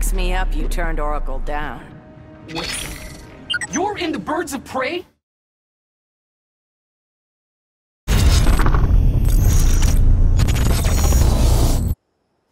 backs me up you turned Oracle down. You're in the Birds of Prey?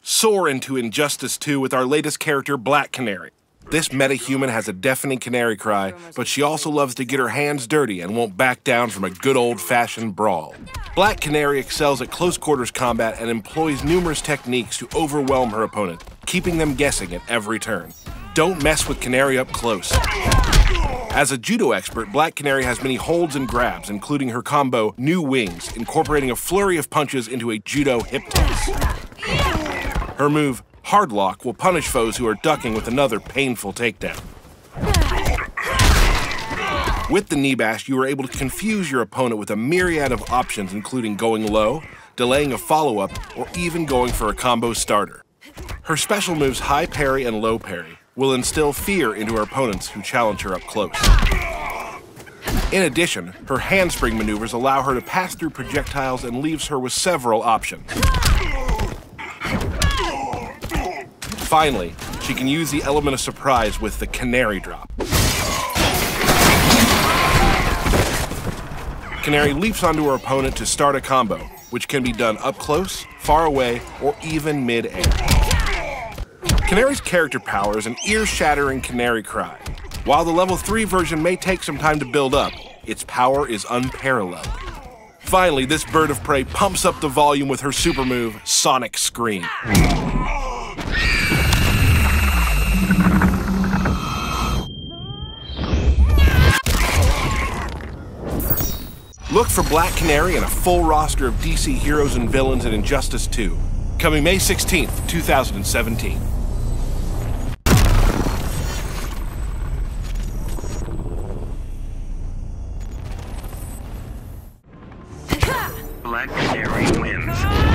Soar into Injustice 2 with our latest character, Black Canary. This metahuman has a deafening canary cry, but she also loves to get her hands dirty and won't back down from a good old-fashioned brawl. Black Canary excels at close quarters combat and employs numerous techniques to overwhelm her opponent, keeping them guessing at every turn. Don't mess with Canary up close. As a judo expert, Black Canary has many holds and grabs, including her combo New Wings, incorporating a flurry of punches into a judo hip toss. Her move, Hardlock, will punish foes who are ducking with another painful takedown. With the knee bash, you are able to confuse your opponent with a myriad of options, including going low, delaying a follow up, or even going for a combo starter. Her special moves, high parry and low parry, will instill fear into her opponents who challenge her up close. In addition, her handspring maneuvers allow her to pass through projectiles and leaves her with several options. Finally, she can use the element of surprise with the Canary Drop. Canary leaps onto her opponent to start a combo, which can be done up close, far away, or even mid-air. Canary's character power is an ear-shattering canary cry. While the level 3 version may take some time to build up, its power is unparalleled. Finally, this bird of prey pumps up the volume with her super move, Sonic Scream. Look for Black Canary and a full roster of DC heroes and villains in Injustice 2, coming May 16th, 2017. Canary wins.